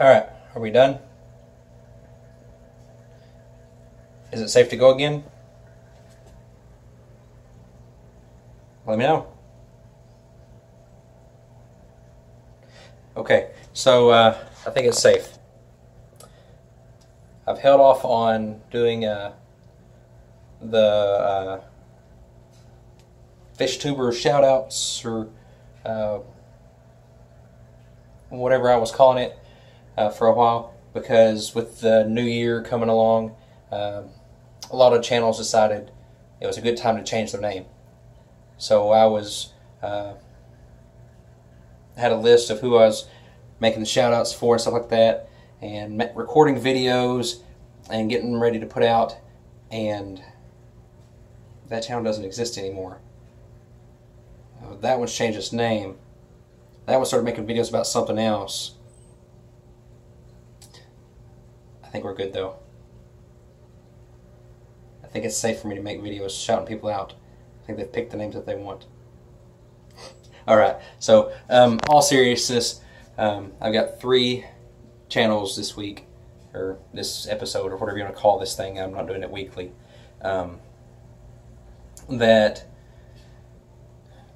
Alright, are we done? Is it safe to go again? Let me know. Okay, so uh, I think it's safe. I've held off on doing uh, the uh, fish tuber shout outs or uh, whatever I was calling it uh, for a while because with the new year coming along, um, a lot of channels decided it was a good time to change their name. So I was uh, had a list of who I was making the shout outs for and stuff like that, and recording videos and getting ready to put out, and that channel doesn't exist anymore. Uh, that one's changed its name. That one started making videos about something else. I think we're good though. I think it's safe for me to make videos shouting people out. I think they've picked the names that they want. all right, so um, all seriousness, um, I've got three channels this week, or this episode, or whatever you want to call this thing. I'm not doing it weekly. Um, that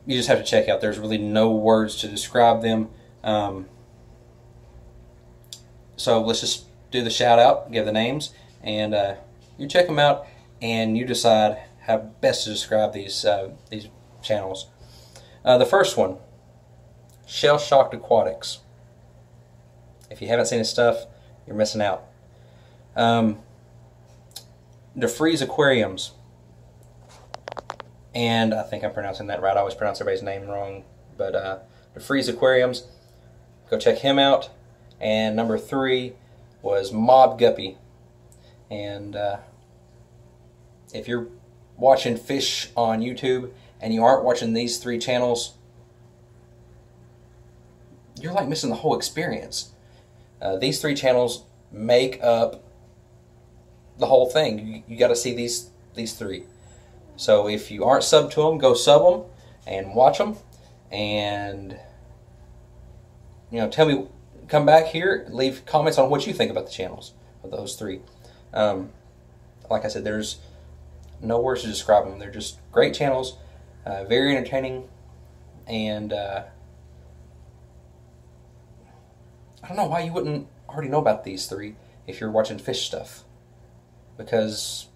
you just have to check out. There's really no words to describe them. Um, so let's just do the shout out, give the names, and uh, you check them out, and you decide how best to describe these uh, these channels. Uh, the first one, Shell Shocked Aquatics. If you haven't seen his stuff, you're missing out. Um, DeFreeze Aquariums and I think I'm pronouncing that right. I always pronounce everybody's name wrong, but uh, DeFreeze Aquariums. Go check him out. And number three was Mob Guppy. And uh, if you're watching fish on YouTube and you aren't watching these three channels, you're like missing the whole experience. Uh, these three channels make up the whole thing. You, you got to see these these three. So if you aren't sub to them, go sub them and watch them. And, you know, tell me, come back here, leave comments on what you think about the channels of those three. Um, like I said, there's no words to describe them. They're just great channels, uh, very entertaining, and uh, I don't know why you wouldn't already know about these three if you're watching fish stuff. Because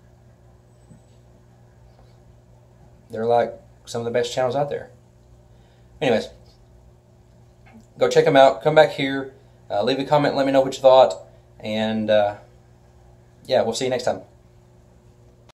they're like some of the best channels out there. Anyways, go check them out. Come back here, leave a comment, let me know what you thought, and uh, yeah, we'll see you next time.